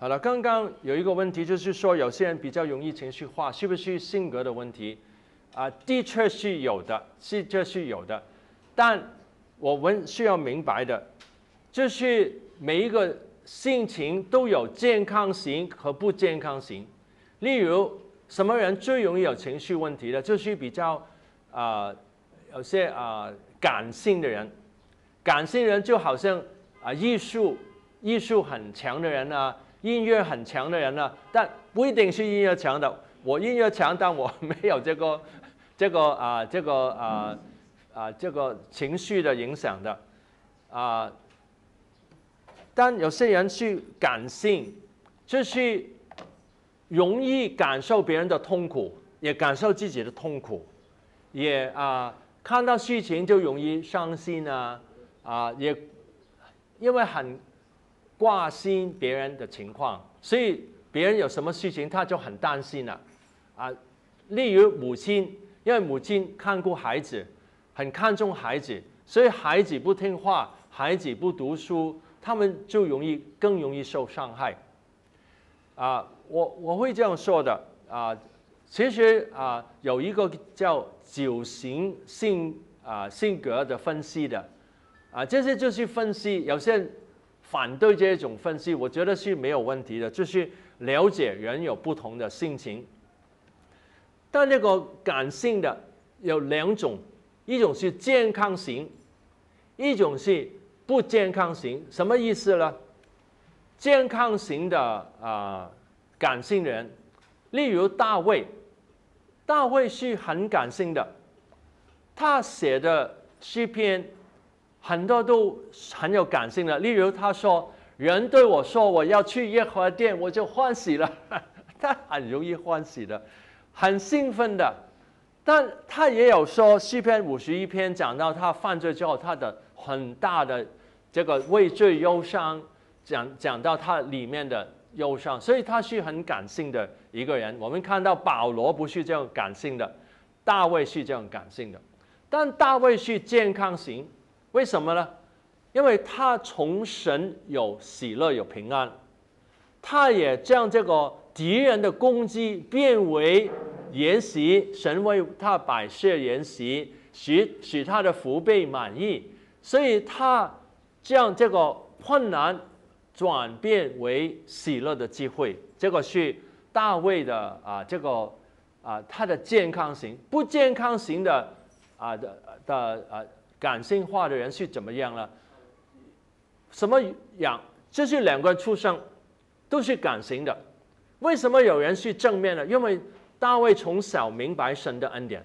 好了，刚刚有一个问题，就是说有些人比较容易情绪化，是不是性格的问题？啊，的确是有的，是这是有的。但我们需要明白的，就是每一个性情都有健康型和不健康型。例如，什么人最容易有情绪问题的？就是比较啊，有些啊感性的人，感性人就好像啊艺术艺术很强的人啊，音乐很强的人呢，但不一定是音乐强的。我音乐强，但我没有这个。这个啊，这个啊啊，这个情绪的影响的啊，但有些人是感性，就是容易感受别人的痛苦，也感受自己的痛苦，也啊看到事情就容易伤心啊啊，也因为很挂心别人的情况，所以别人有什么事情他就很担心了啊，例如母亲。因为母亲看顾孩子，很看重孩子，所以孩子不听话，孩子不读书，他们就容易更容易受伤害。啊，我我会这样说的啊，其实啊有一个叫九型性啊性格的分析的，啊这些就是分析，有些反对这种分析，我觉得是没有问题的，就是了解人有不同的性情。但那个感性的有两种，一种是健康型，一种是不健康型。什么意思呢？健康型的啊，感性人，例如大卫，大卫是很感性的，他写的诗篇很多都很有感性的。例如他说：“人对我说我要去耶和华殿，我就欢喜了。”他很容易欢喜的。很兴奋的，但他也有说诗篇五十一篇讲到他犯罪之后，他的很大的这个畏罪忧伤，讲讲到他里面的忧伤，所以他是很感性的一个人。我们看到保罗不是这样感性的，大卫是这样感性的，但大卫是健康型，为什么呢？因为他从神有喜乐有平安，他也将这个。敌人的攻击变为筵席，神为他摆设筵席，使使他的福被满意，所以他将这个困难转变为喜乐的机会。这个是大卫的啊，这个啊，他的健康型，不健康型的啊的的啊感性化的人是怎么样了？什么样？这是两个畜生都是感性的。为什么有人是正面的？因为大卫从小明白神的恩典，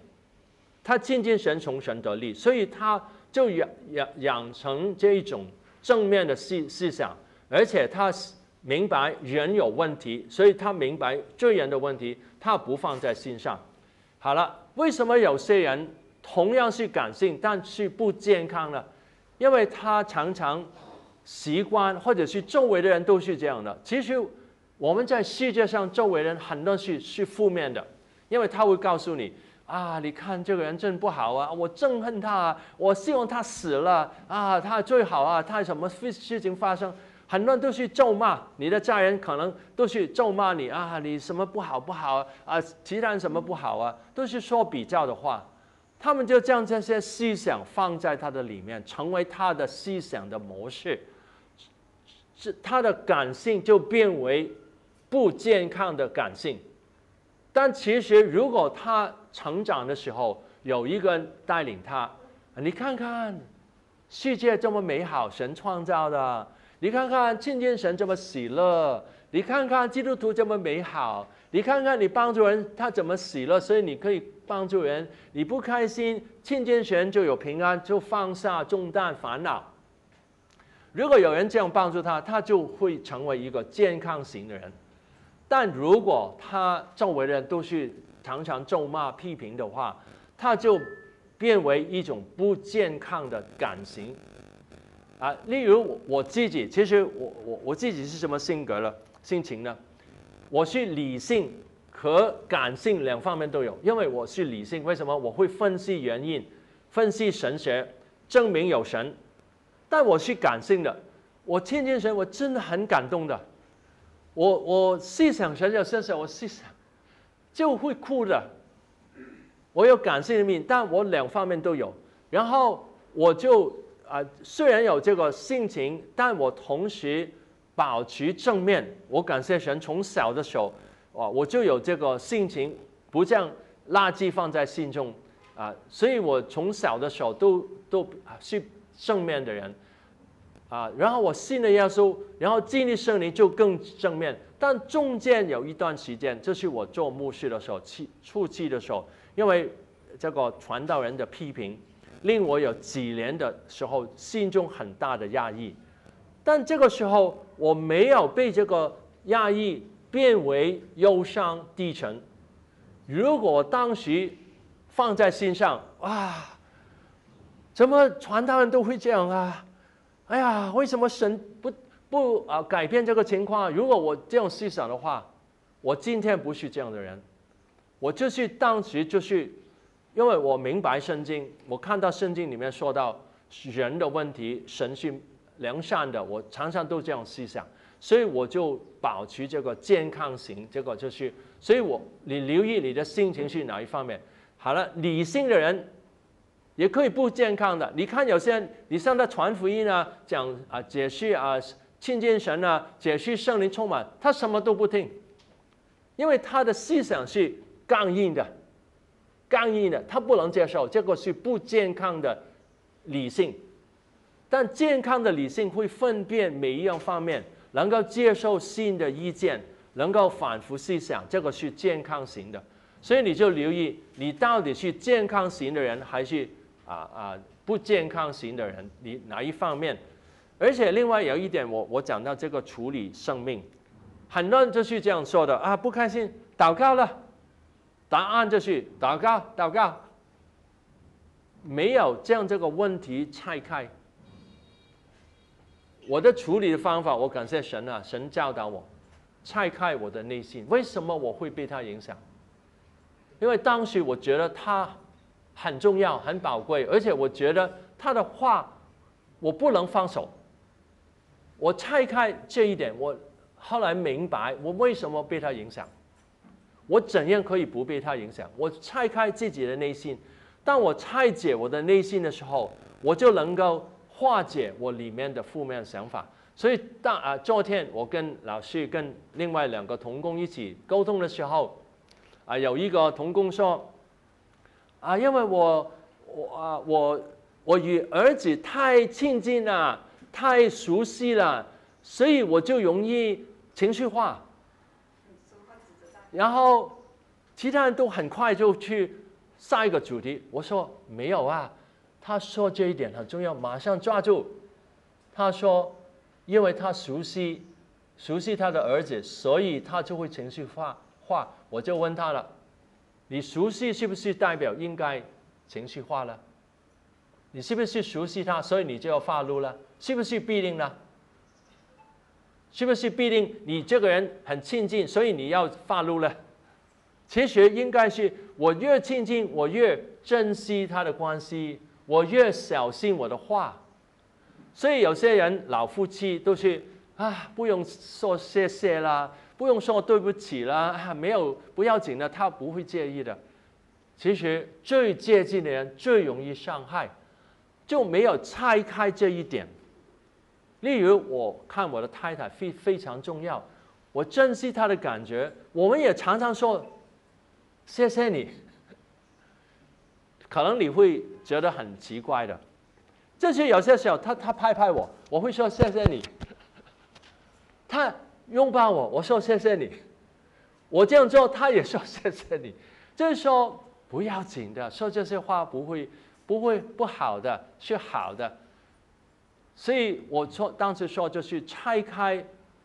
他亲近神，从神得力，所以他就养养养成这一种正面的思思想，而且他明白人有问题，所以他明白罪人的问题，他不放在心上。好了，为什么有些人同样是感性，但是不健康的？因为他常常习惯，或者是周围的人都是这样的。其实。我们在世界上周围人很多是是负面的，因为他会告诉你啊，你看这个人真不好啊，我憎恨他，啊，我希望他死了啊，他最好啊，他什么事事情发生，很多人都是咒骂你的家人，可能都是咒骂你啊，你什么不好不好啊，其他人什么不好啊，都是说比较的话，他们就将这些思想放在他的里面，成为他的思想的模式，是他的感性就变为。不健康的感性，但其实如果他成长的时候有一个人带领他，你看看世界这么美好，神创造的；你看看亲近神这么喜乐；你看看基督徒这么美好；你看看你帮助人他怎么喜乐，所以你可以帮助人。你不开心，亲近神就有平安，就放下重担烦恼。如果有人这样帮助他，他就会成为一个健康型的人。但如果他周围的人都是常常咒骂批评的话，他就变为一种不健康的感情啊。例如我自己，其实我我我自己是什么性格了？心情呢？我是理性和感性两方面都有，因为我是理性。为什么？我会分析原因，分析神学，证明有神。但我是感性的，我天天神，我真的很感动的。我我细想神有些时候我思想就会哭的。我有感性的命，但我两方面都有。然后我就啊，虽然有这个心情，但我同时保持正面。我感谢神，从小的时候，哇，我就有这个心情，不将垃圾放在心中啊。所以我从小的时候都都是正面的人啊。然后我信了耶稣，然后经历圣灵就更正面。但中间有一段时间，这是我做牧师的时候，初初期的时候，因为这个传道人的批评。令我有几年的时候心中很大的压抑，但这个时候我没有被这个压抑变为忧伤低沉。如果当时放在心上，哇，怎么传道人都会这样啊？哎呀，为什么神不不啊改变这个情况？如果我这样思想的话，我今天不是这样的人，我就是当时就是。因为我明白圣经，我看到圣经里面说到人的问题，神是良善的，我常常都这样思想，所以我就保持这个健康型，这个就是，所以我你留意你的心情是哪一方面。好了，理性的人也可以不健康的。你看有些人，你向他传福音啊，讲啊解释啊亲近神啊，解释圣灵充满，他什么都不听，因为他的思想是刚硬的。刚硬的，他不能接受，这个是不健康的理性。但健康的理性会分辨每一样方面，能够接受新的意见，能够反复思想，这个是健康型的。所以你就留意，你到底是健康型的人，还是啊啊不健康型的人？你哪一方面？而且另外有一点，我我讲到这个处理生命，很多人就是这样说的啊，不开心，祷告了。答案就是祷告，祷告。没有将这个问题拆开。我的处理的方法，我感谢神啊，神教导我拆开我的内心。为什么我会被他影响？因为当时我觉得他很重要、很宝贵，而且我觉得他的话我不能放手。我拆开这一点，我后来明白我为什么被他影响。我怎样可以不被他影响？我拆开自己的内心，当我拆解我的内心的时候，我就能够化解我里面的负面想法。所以当啊，昨天我跟老师跟另外两个童工一起沟通的时候，啊，有一个童工说，啊，因为我我啊我我与儿子太亲近了，太熟悉了，所以我就容易情绪化。然后，其他人都很快就去下一个主题。我说没有啊，他说这一点很重要，马上抓住。他说，因为他熟悉熟悉他的儿子，所以他就会情绪化。化，我就问他了：你熟悉是不是代表应该情绪化了？你是不是熟悉他，所以你就要发怒了？是不是必定呢？是不是必定你这个人很亲近，所以你要发怒了？其实应该是我越亲近，我越珍惜他的关系，我越小心我的话。所以有些人老夫妻都是啊，不用说谢谢啦，不用说对不起啦，啊，没有不要紧的，他不会介意的。其实最接近的人最容易伤害，就没有拆开这一点。例如，我看我的太太非非常重要，我珍惜她的感觉。我们也常常说谢谢你，可能你会觉得很奇怪的。这些有些时候，他他拍拍我，我会说谢谢你；他拥抱我，我说谢谢你。我这样做，他也说谢谢你。就是说不要紧的，说这些话不会不会不好的，是好的。所以我说当时说就是拆开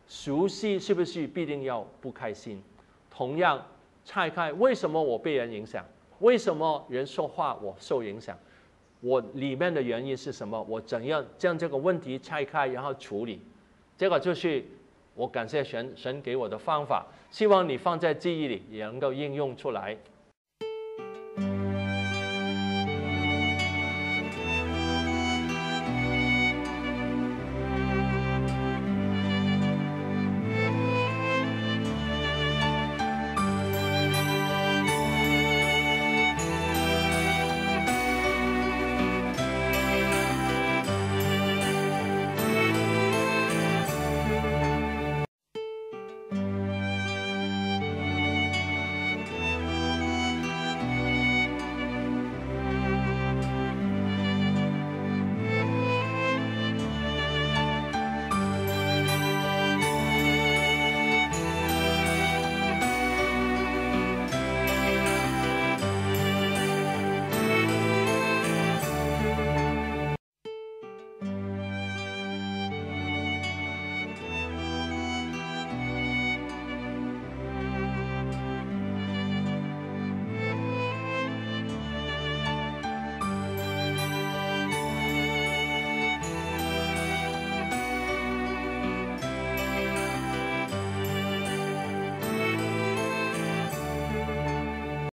熟悉是不是必定要不开心？同样拆开为什么我被人影响？为什么人说话我受影响？我里面的原因是什么？我怎样将这个问题拆开然后处理？这个就是我感谢神神给我的方法，希望你放在记忆里也能够应用出来。